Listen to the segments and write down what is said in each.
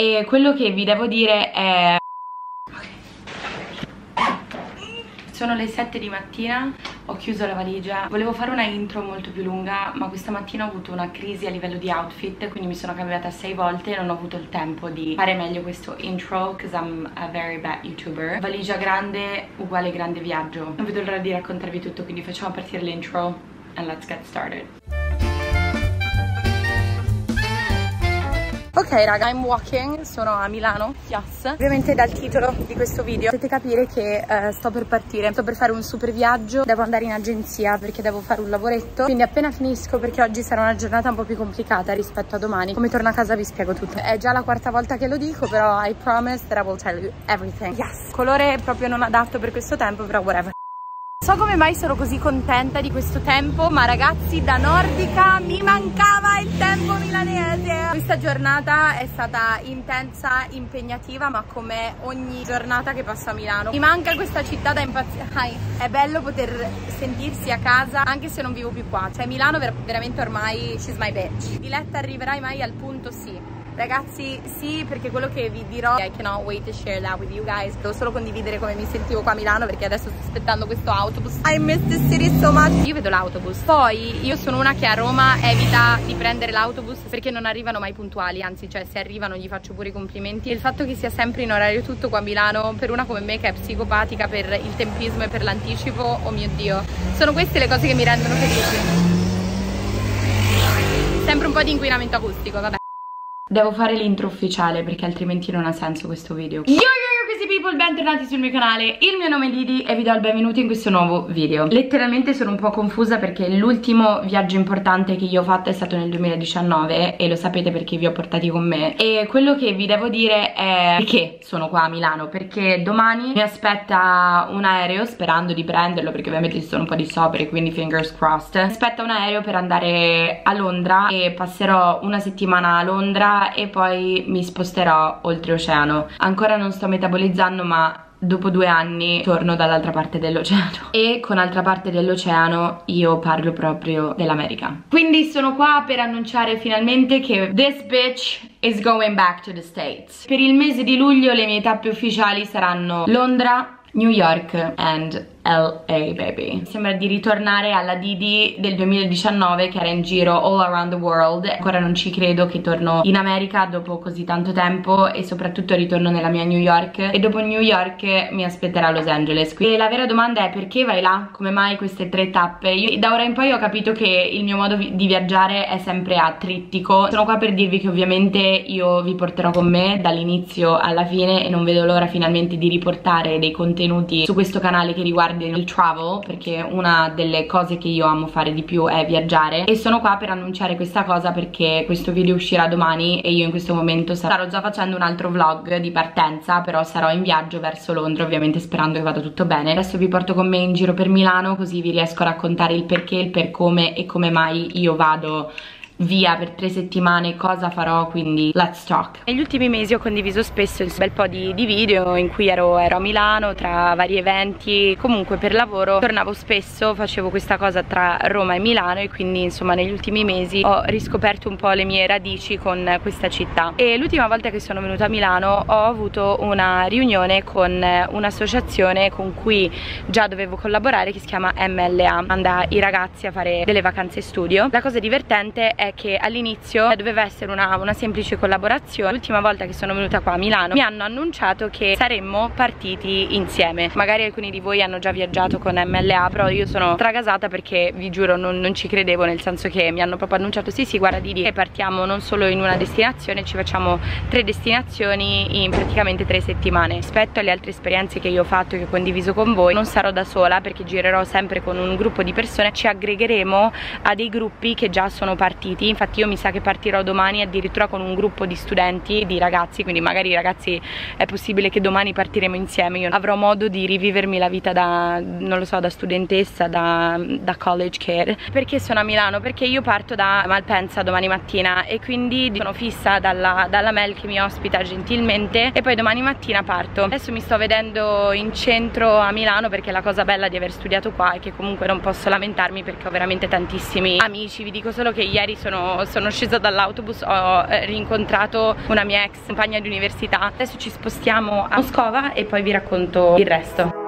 e quello che vi devo dire è sono le 7 di mattina, ho chiuso la valigia. Volevo fare una intro molto più lunga Ma questa mattina ho avuto una crisi a livello di outfit Quindi mi sono cambiata 6 volte E non ho avuto il tempo di fare meglio questo intro Because I'm a very bad youtuber. Valigia grande uguale grande viaggio. Non vedo l'ora di raccontarvi tutto Quindi facciamo partire l'intro And let's get started Ok raga, I'm walking, sono a Milano, Fias Ovviamente dal titolo di questo video. Potete capire che uh, sto per partire. Sto per fare un super viaggio, devo andare in agenzia perché devo fare un lavoretto. Quindi appena finisco, perché oggi sarà una giornata un po' più complicata rispetto a domani. Come torno a casa vi spiego tutto. È già la quarta volta che lo dico, però I promise that I will tell you everything. Yes, colore proprio non adatto per questo tempo, però whatever. So come mai sono così contenta di questo tempo, ma ragazzi da nordica mi mancava il tempo. Questa giornata è stata intensa, impegnativa, ma come ogni giornata che passo a Milano. Mi manca questa città da impazzire. È bello poter sentirsi a casa anche se non vivo più qua. Cioè Milano ver veramente ormai she's my bitch. Diletta arriverai mai al punto sì. Ragazzi sì perché quello che vi dirò I cannot wait to share that with you guys. Devo solo condividere come mi sentivo qua a Milano Perché adesso sto aspettando questo autobus. I miss the city so much. Io vedo l'autobus. Poi io sono una che a Roma evita di prendere l'autobus Perché non arrivano mai puntuali. Anzi cioè se arrivano gli faccio pure i complimenti. E il fatto che sia sempre in orario tutto qua a Milano Per una come me che è psicopatica per il tempismo e per l'anticipo Oh mio Dio. Sono queste le cose che mi rendono felice. Sempre un po' di inquinamento acustico, vabbè Devo fare l'intro ufficiale perché altrimenti non ha senso questo video. Yo crazy people, bentornati sul mio canale. Il mio nome è Didi e vi do il benvenuto in questo nuovo video. Letteralmente sono un po' confusa perché l'ultimo viaggio importante che io ho fatto è stato nel 2019 E lo sapete perché vi ho portati con me. E quello che vi devo dire è perché sono qua a Milano Perché domani mi aspetta un aereo sperando di prenderlo Perché ovviamente ci sono un po' di sopra quindi fingers crossed. Mi aspetta un aereo per andare a Londra E passerò una settimana a Londra e poi mi sposterò oltreoceano. Ancora non sto metabolizzando ma dopo due anni torno dall'altra parte dell'oceano. E con l'altra parte dell'oceano io parlo proprio dell'America. Quindi sono qua per annunciare finalmente che this bitch is going back to the States. Per il mese di luglio le mie tappe ufficiali saranno Londra, New York and LA baby. Sembra di ritornare alla Didi del 2019 che era in giro all around the world. Ancora non ci credo che torno in America dopo così tanto tempo E soprattutto ritorno nella mia New York. E dopo New York mi aspetterà Los Angeles. E la vera domanda è perché vai là? Come mai queste tre tappe? Io da ora in poi ho capito che il mio modo di viaggiare è sempre a trittico Sono qua per dirvi che ovviamente io vi porterò con me dall'inizio alla fine E non vedo l'ora finalmente di riportare dei contenuti su questo canale che riguarda riguardi il travel perché una delle cose che io amo fare di più è viaggiare. E sono qua per annunciare questa cosa perché questo video uscirà domani e io in questo momento starò già facendo un altro vlog di partenza però sarò in viaggio verso Londra ovviamente sperando che vada tutto bene. Adesso vi porto con me in giro per Milano così vi riesco a raccontare il perché, il per come e come mai io vado via per tre settimane cosa farò quindi let's talk. Negli ultimi mesi ho condiviso spesso un bel po' di, di video in cui ero, ero, a Milano tra vari eventi. Comunque per lavoro tornavo spesso facevo questa cosa tra Roma e Milano e quindi insomma negli ultimi mesi ho riscoperto un po' le mie radici con questa città. E l'ultima volta che sono venuta a Milano ho avuto una riunione con un'associazione con cui già dovevo collaborare che si chiama MLA manda i ragazzi a fare delle vacanze studio. La cosa divertente è che all'inizio doveva essere una, una semplice collaborazione. L'ultima volta che sono venuta qua a Milano mi hanno annunciato che saremmo partiti insieme. Magari alcuni di voi hanno già viaggiato con MLA però io sono tragasata perché vi giuro non, non ci credevo nel senso che mi hanno proprio annunciato sì sì guarda Didi e partiamo non solo in una destinazione ci facciamo tre destinazioni in praticamente tre settimane. Rispetto alle altre esperienze che io ho fatto e che ho condiviso con voi non sarò da sola perché girerò sempre con un gruppo di persone. Ci aggregheremo a dei gruppi che già sono partiti partiti infatti io mi sa che partirò domani addirittura con un gruppo di studenti, di ragazzi quindi magari ragazzi è possibile che domani partiremo insieme. Io avrò modo di rivivermi la vita da, non lo so, da studentessa, da, da college kid perché sono a Milano? Perché io parto da Malpensa domani mattina e quindi sono fissa dalla, dalla Mel che mi ospita gentilmente e poi domani mattina parto. Adesso mi sto vedendo in centro a Milano perché la cosa bella di aver studiato qua è che comunque non posso lamentarmi perché ho veramente tantissimi amici. Vi dico solo che ieri sono sono, sono scesa dall'autobus ho eh, rincontrato una mia ex compagna di università. Adesso ci spostiamo a Moscova e poi vi racconto il resto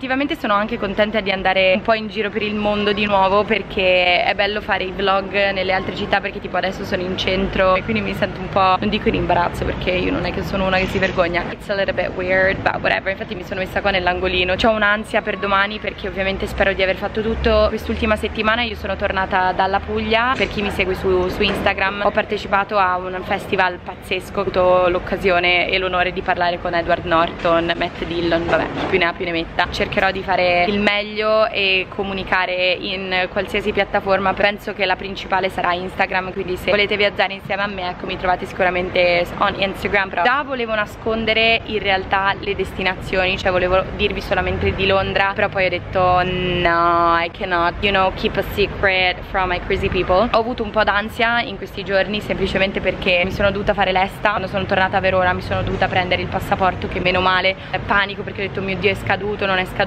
effettivamente sono anche contenta di andare un po' in giro per il mondo di nuovo perché è bello fare i vlog nelle altre città perché tipo adesso sono in centro e quindi mi sento un po', non dico in imbarazzo perché io non è che sono una che si vergogna. It's a little bit weird but whatever. Infatti mi sono messa qua nell'angolino. Ho un'ansia per domani perché ovviamente spero di aver fatto tutto. Quest'ultima settimana io sono tornata dalla Puglia. Per chi mi segue su, su Instagram Ho partecipato a un festival pazzesco. Ho avuto l'occasione e l'onore di parlare con Edward Norton, Matt Dillon, vabbè più ne ha più ne metta cercherò di fare il meglio e comunicare in qualsiasi piattaforma. Penso che la principale sarà Instagram quindi se volete viaggiare insieme a me ecco mi trovate sicuramente on Instagram però già volevo nascondere in realtà le destinazioni cioè volevo dirvi solamente di Londra però poi ho detto no I cannot you know keep a secret from my crazy people. Ho avuto un po' d'ansia in questi giorni semplicemente perché mi sono dovuta fare l'esta. Quando sono tornata a Verona mi sono dovuta prendere il passaporto che meno male panico perché ho detto mio dio è scaduto non è scaduto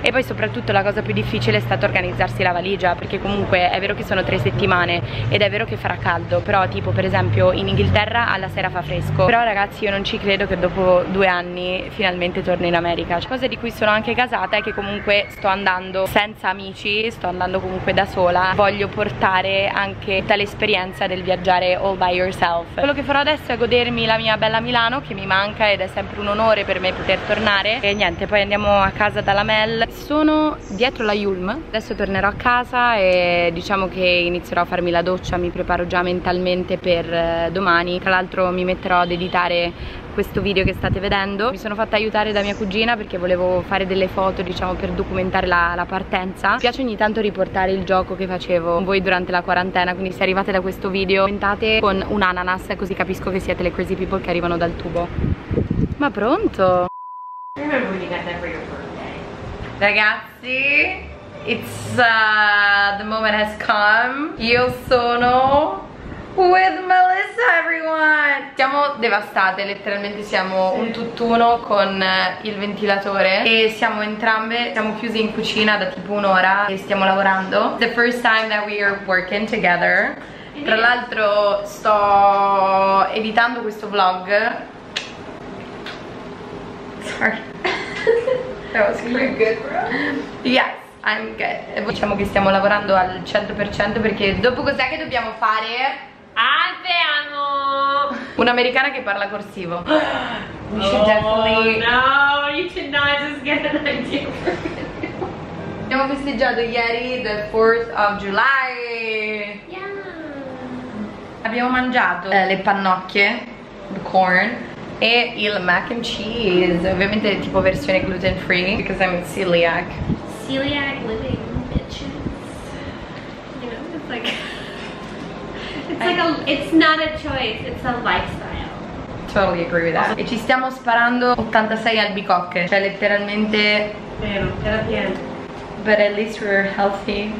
e poi soprattutto la cosa più difficile è stata organizzarsi la valigia perché comunque è vero che sono tre settimane ed è vero che farà caldo però tipo per esempio in Inghilterra alla sera fa fresco. Però ragazzi io non ci credo che dopo due anni finalmente torno in America. Cosa di cui sono anche casata è che comunque sto andando senza amici sto andando comunque da sola. Voglio portare anche tutta l'esperienza del viaggiare all by yourself. Quello che farò adesso è godermi la mia bella Milano che mi manca ed è sempre un onore per me poter tornare. E niente poi andiamo a casa dalla Mel. Sono dietro la Yulm. Adesso tornerò a casa e diciamo che inizierò a farmi la doccia mi preparo già mentalmente per eh, domani. Tra l'altro mi metterò ad editare questo video che state vedendo. Mi sono fatta aiutare da mia cugina perché volevo fare delle foto diciamo per documentare la, la, partenza. Mi piace ogni tanto riportare il gioco che facevo con voi durante la quarantena quindi se arrivate da questo video commentate con un ananas così capisco che siete le crazy people che arrivano dal tubo. Ma pronto? Ragazzi, it's uh, the moment has come. Io sono with Melissa everyone. Siamo devastate, letteralmente siamo un tutt'uno con eh, il ventilatore. E siamo entrambe, siamo chiuse in cucina da tipo un'ora e stiamo lavorando. The first time that we are working together. Tra l'altro sto editando questo vlog. Sorry That was pretty good, bro. Yes, I'm good. Diciamo che stiamo lavorando al 100% perché dopo cos'è che dobbiamo fare? Alziamo! Un'americana che parla corsivo. We should oh, definitely... no, you should not just get an idea. Abbiamo festeggiato ieri the 4th of July. Yeah. Abbiamo mangiato eh, le pannocchie, the corn, e il mac and cheese ovviamente tipo versione gluten free because I'm celiac. Celiac living bitches. You know it's like it's like a it's not a choice it's a lifestyle. Totally agree with that. E ci stiamo sparando 86 albicocche cioè letteralmente vero era pieno. But at least we're healthy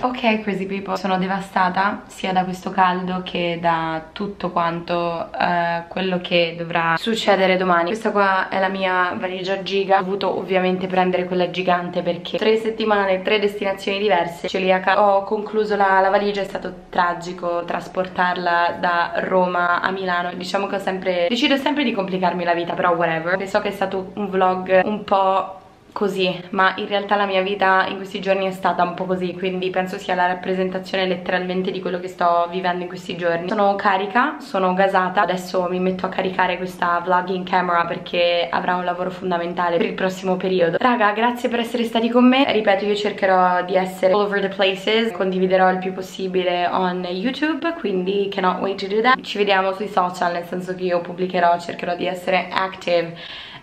Ok crazy people, sono devastata sia da questo caldo che da tutto quanto eh, quello che dovrà succedere domani. Questa qua è la mia valigia giga, ho dovuto ovviamente prendere quella gigante perché tre settimane, tre destinazioni diverse Celiaca, ho concluso la, la valigia, è stato tragico trasportarla da Roma a Milano. Diciamo che ho sempre, decido sempre di complicarmi la vita però whatever. So che è stato un vlog un po' così ma in realtà la mia vita in questi giorni è stata un po' così quindi penso sia la rappresentazione letteralmente di quello che sto vivendo in questi giorni. Sono carica, sono gasata adesso mi metto a caricare questa vlogging camera perché avrà un lavoro fondamentale per il prossimo periodo. Raga grazie per essere stati con me. Ripeto io cercherò di essere all over the places. Condividerò il più possibile on YouTube quindi cannot wait to do that. Ci vediamo sui social nel senso che io pubblicherò cercherò di essere active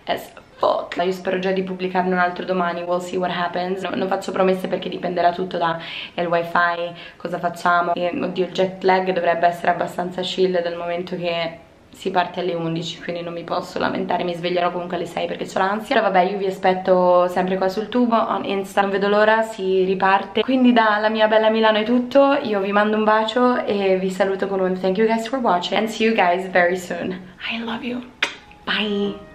as fuck. Io spero già di pubblicarne un altro domani we'll see what happens. No, non faccio promesse perché dipenderà tutto da il wifi cosa facciamo. E, oddio il jet lag dovrebbe essere abbastanza chill dal momento che si parte alle 11 quindi non mi posso lamentare mi sveglierò comunque alle 6 perché ho l'ansia. Però vabbè io vi aspetto sempre qua sul tubo on Insta non vedo l'ora si riparte. Quindi dalla mia bella Milano è tutto io vi mando un bacio e vi saluto con un thank you guys for watching and see you guys very soon. I love you. Bye